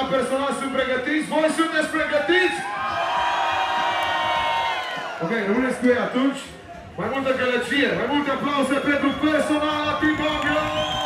la personal sunt pregătiți? Voi sunteți pregătiți? Ok, rămâneți cu ei atunci. Mai multă gălăgie, mai multe aplauze pentru personal la Team Babylon!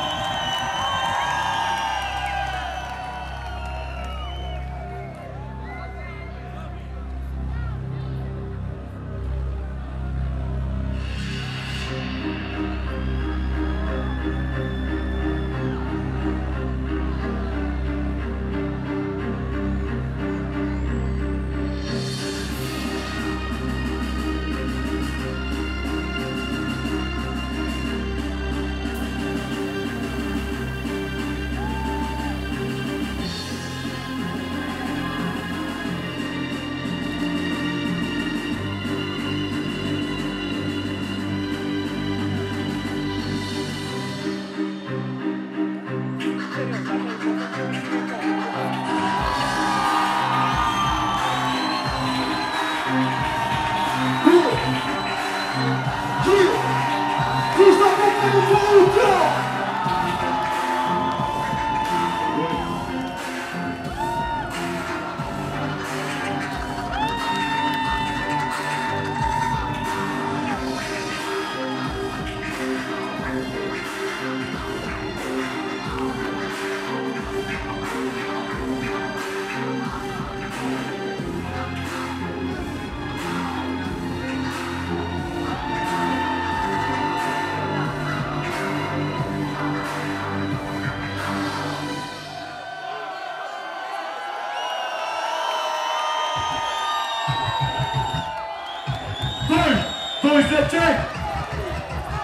Cristo, vem para o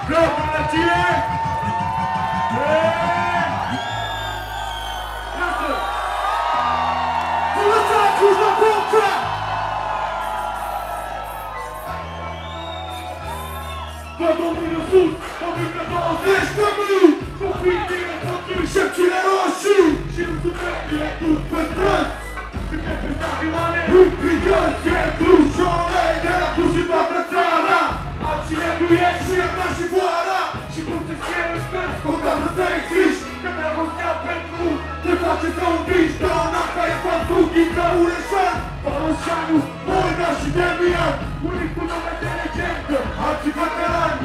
vreau gălăgie! Iasă! Bună Cluj-Napoca! Vă domnul sus, 1020 de minut! Copii tine, copii, șepcile roșii! Și nu suntem biletul pe străzi! Suntem pe stadioane, implicați, Paloșanu, Moina și Demian Unii cu nume de legendă, alții veterani.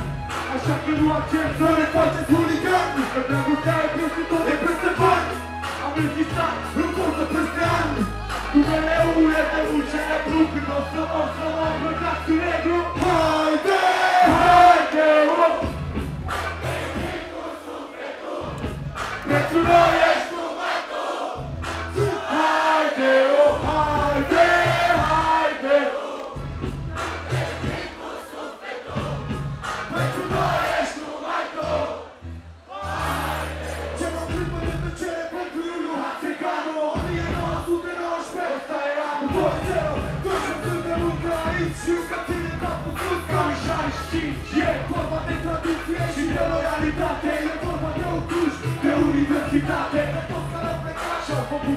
Așa că nu accept să le faceți huligani Că dragostea e peste tot, e peste bani. Am rezistat în forță peste ani. Numele ule de ulcele blu Când o să o să mă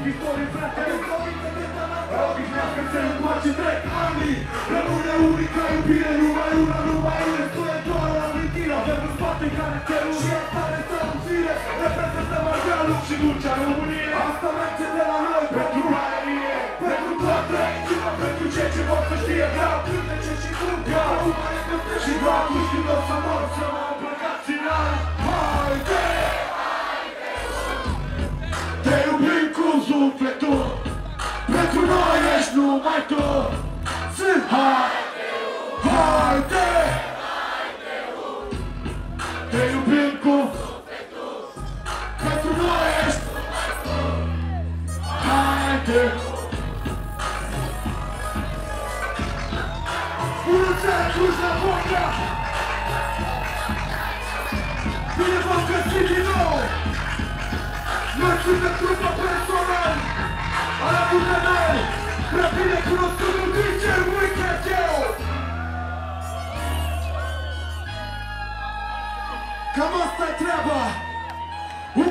și-au făcut istorie frate E cuvinte de talent Obișnească să încoace trec ani Rămâne unica iubire Numai una, numai una Stuie doar la amintire. Avem în spate caracterul Și e tare să am zile Reprezentăm Ardealul și Dulcea Românie Asta merge de la noi Pentru Raenie Pentru toate Cine pentru cei ce vor să știe Vreau cântece și cum Vreau Și vreau tu și vreau să mor Să Haide Mulți ani Cluj-Napoca Bine v-am găsit din nou Noi suntem trupa personal Alături de noi Prea bine cunoscutul DJ Wickedeu Cam asta e treaba Un